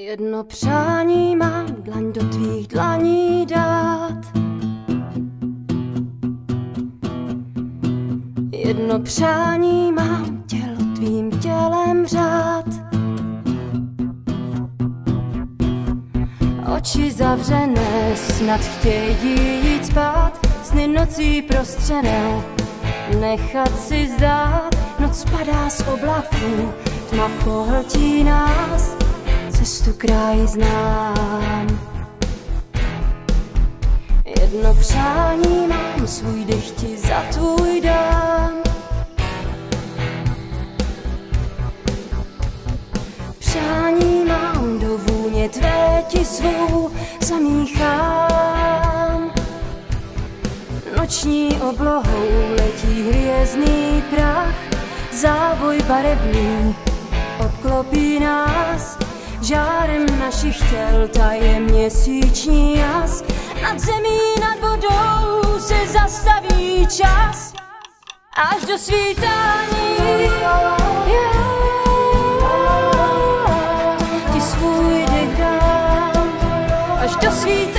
Jedno přání mám dlaň do tvých dlaní dát. Jedno přání mám tělo tvým tělem řád. Oči zavřené, snad chtějí jít spát, sny nocí prostřené, nechat si zdát, noc padá z oblaků, tma pohltí nás, cestu kraj znám. Jedno přání mám, svůj dech ti za tvůj dám. Přání mám, do vůně tvé ti svou zamíchám. Noční oblohou letí hvězdný prach, závoj barevný obklopí nás Žárem našich těl taje měsíční jas, nad zemí, nad vodou se zastaví čas, až do svítání. Yeah. Ti svůj dech dám, až do svítání.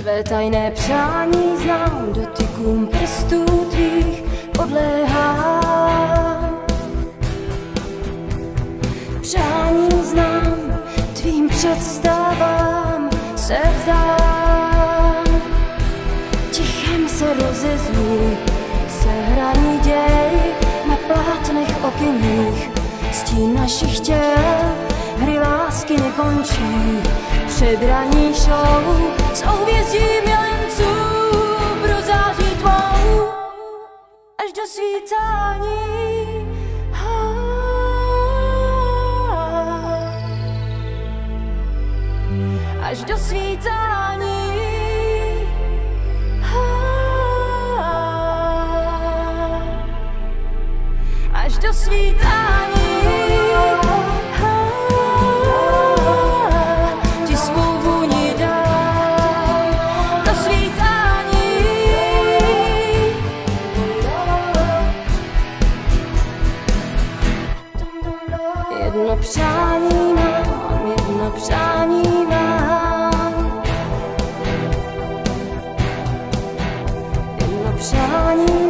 Tvé tajné přání znám, dotykům prstů tvých podléhám. Přání znám, tvým představám se vzdám. Tichem se rozezní, sehraný děj na plátnech okenních. Stín našich těl, hry lásky nekončí, předraní show s hvězdím milenců prozáří tvou až do svítání. Až do svítání. Až do svítání. Jedno přání mám, jedno přání mám. Jedno přání mám,